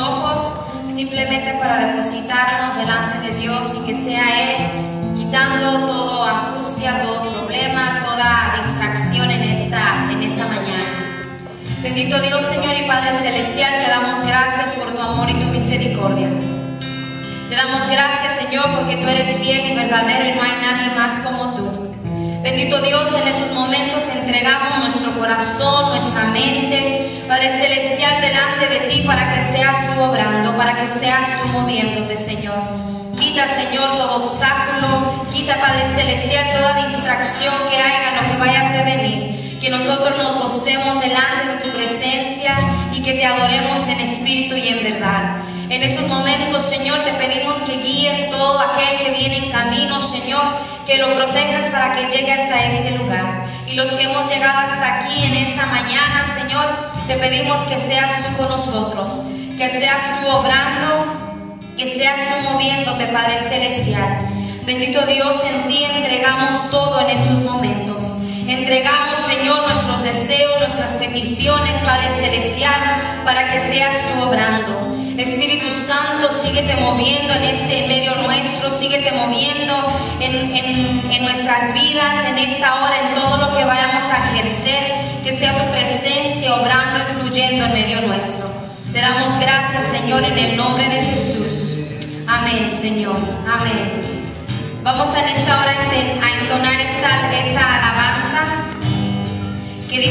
ojos simplemente para depositarnos delante de Dios y que sea Él quitando todo angustia, todo problema, toda distracción en esta, en esta mañana. Bendito Dios, Señor y Padre Celestial, te damos gracias por tu amor y tu misericordia. Te damos gracias, Señor, porque tú eres fiel y verdadero y no hay nadie más como tú. Bendito Dios, en esos momentos entregamos nuestro corazón, nuestra mente, Padre Celestial, delante de ti para que seas tú obrando, para que seas tú moviéndote, Señor. Quita, Señor, todo obstáculo, quita, Padre Celestial, toda distracción que haya, lo que vaya a prevenir. Que nosotros nos gocemos delante de tu presencia y que te adoremos en espíritu y en verdad. En estos momentos, Señor, te pedimos que guíes todo aquel que viene en camino, Señor que lo protejas para que llegue hasta este lugar. Y los que hemos llegado hasta aquí en esta mañana, Señor, te pedimos que seas tú con nosotros, que seas tú obrando, que seas tú moviéndote, Padre Celestial. Bendito Dios, en ti entregamos todo en estos momentos. Entregamos, Señor, nuestros deseos, nuestras peticiones, Padre Celestial, para que seas tú obrando. Espíritu Santo, síguete moviendo en este medio nuestro, síguete moviendo en, nuestras vidas, en esta hora, en todo lo que vayamos a ejercer, en medio nuestro. Te damos gracias, Señor, en el nombre de Jesús. Amén, Señor. Amén. Vamos en esta hora a entonar esta alabanza